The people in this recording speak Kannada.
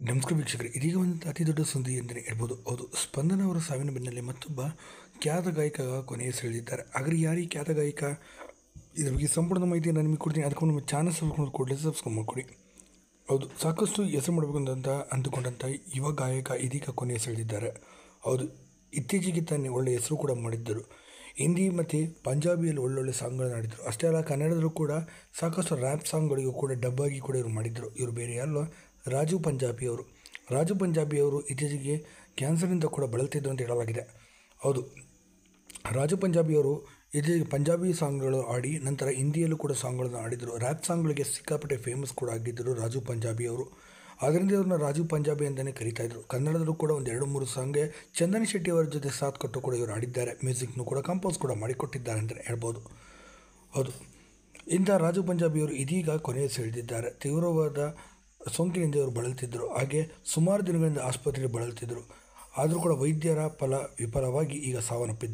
ನಮಸ್ಕಾರ ವೀಕ್ಷಕರೇ, ಇದೀಗ ಒಂದು ಅತಿ ದೊಡ್ಡ ಸುದ್ದಿ ಎಂದರೆ ಹೇಳ್ಬೋದು. ಹೌದು, ಸ್ಪಂದನ ಅವರ ಸಾವಿನ ಬೆನ್ನಲ್ಲೇ ಮತ್ತೊಬ್ಬ ಖ್ಯಾತ ಗಾಯಕ ಕೊನೆಯ ಸೆಳೆದಿದ್ದಾರೆ. ಆದರೆ ಯಾರು ಖ್ಯಾತ ಗಾಯಕ? ಇದ್ರ ಬಗ್ಗೆ ಸಂಪೂರ್ಣ ಮಾಹಿತಿ ನಾನು ನಿಮಗೆ ಕೊಡ್ತೀನಿ. ಅದಕ್ಕೆ ನಮ್ಮ ಚಾನಲ್ ಸಬ್ಸ್ಕ್ರೈಬ್ ಕೂಡಲೇ ಸಬ್ಸ್ಕ್ರೈಬ್ ಮಾಡಿಕೊಡಿ. ಹೌದು, ಸಾಕಷ್ಟು ಹೆಸರು ಮಾಡಬೇಕಂತ ಅಂದುಕೊಂಡಂಥ ಯುವ ಗಾಯಕ ಇದೀಗ ಕೊನೆಯ ಸೆಳೆದಿದ್ದಾರೆ. ಹೌದು, ಇತ್ತೀಚೆಗೆ ತಾನೇ ಒಳ್ಳೆಯ ಹೆಸರು ಕೂಡ ಮಾಡಿದ್ದರು. ಹಿಂದಿ ಮತ್ತು ಪಂಜಾಬಿಯಲ್ಲಿ ಒಳ್ಳೊಳ್ಳೆ ಸಾಂಗ್ಗಳನ್ನು ಆಡಿದರು ಅಷ್ಟೇ ಅಲ್ಲ, ಕನ್ನಡದಲ್ಲೂ ಕೂಡ ಸಾಕಷ್ಟು ರ್ಯಾಪ್ ಸಾಂಗ್ಗಳಿಗೂ ಕೂಡ ಡಬ್ಬಾಗಿ ಕೂಡ ಇವರು ಮಾಡಿದ್ದರು ಇವರು ಬೇರೆ ಅಲ್ಲ ರಾಜು ಪಂಜಾಬಿ ಅವರು. ರಾಜು ಪಂಜಾಬಿ ಅವರು ಇತ್ತೀಚೆಗೆ ಕ್ಯಾನ್ಸರ್ನಿಂದ ಕೂಡ ಬಳಲ್ತಿದ್ದರು ಅಂತ ಹೇಳಲಾಗಿದೆ. ಹೌದು. ರಾಜು ಪಂಜಾಬಿ ಅವರು ಇತ್ತೀಚೆಗೆ ಪಂಜಾಬಿ ಸಾಂಗ್ಗಳು ಆಡಿ ನಂತರ ಹಿಂದಿಯಲ್ಲೂ ಕೂಡ ಸಾಂಗ್ಗಳನ್ನು ಆಡಿದರು ರ್ಯಾಪ್ ಸಾಂಗ್ಗಳಿಗೆ ಸಿಕ್ಕಾಪಟ್ಟೆ ಫೇಮಸ್ ಕೂಡ ಆಗಿದ್ದರು ರಾಜು ಪಂಜಾಬಿ ಅವರು. ಅದರಿಂದ ಇವ್ರನ್ನ ರಾಜು ಪಂಜಾಬಿ ಅಂತಲೇ ಕರೀತಾ ಇದ್ರು. ಕನ್ನಡದಲ್ಲೂ ಕೂಡ ಒಂದು ಎರಡು ಮೂರು ಸಾಂಗ್ಗೆ ಚಂದನ್ ಶೆಟ್ಟಿ ಅವರ ಜೊತೆ ಸಾಥ್ ಕೊಟ್ಟು ಕೂಡ ಇವರು ಆಡಿದ್ದಾರೆ. ಮ್ಯೂಸಿಕ್ನು ಕೂಡ ಕಂಪೋಸ್ ಕೂಡ ಮಾಡಿಕೊಟ್ಟಿದ್ದಾರೆ ಅಂತಲೇ ಹೇಳ್ಬೋದು. ಹೌದು. ಇಂಥ ರಾಜು ಪಂಜಾಬಿಯವರು ಇದೀಗ ಕೊನೆಯ ಸೆಳೆದಿದ್ದಾರೆ. ತೀವ್ರವಾದ ಸೋಂಕಿನಿಂದ ಇವರು ಬಳಲ್ತಿದ್ದರು ಹಾಗೆ ಸುಮಾರು ದಿನಗಳಿಂದ ಆಸ್ಪತ್ರೆಯಲ್ಲಿ ಬಳಲ್ತಿದ್ದರು ಆದರೂ ಕೂಡ ವೈದ್ಯರ ಫಲ ವಿಫಲವಾಗಿ ಈಗ ಸಾವನ್ನಪ್ಪಿದ್ದಾರೆ